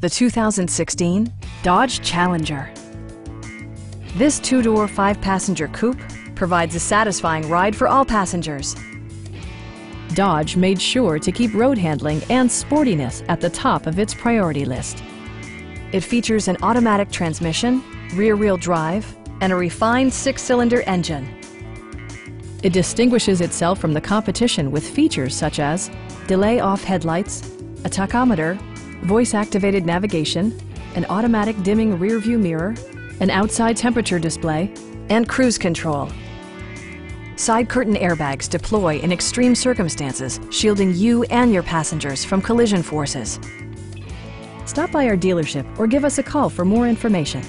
the 2016 Dodge Challenger. This two-door, five-passenger coupe provides a satisfying ride for all passengers. Dodge made sure to keep road handling and sportiness at the top of its priority list. It features an automatic transmission, rear-wheel drive, and a refined six-cylinder engine. It distinguishes itself from the competition with features such as delay off headlights, a tachometer, voice-activated navigation, an automatic dimming rear-view mirror, an outside temperature display, and cruise control. Side curtain airbags deploy in extreme circumstances, shielding you and your passengers from collision forces. Stop by our dealership or give us a call for more information.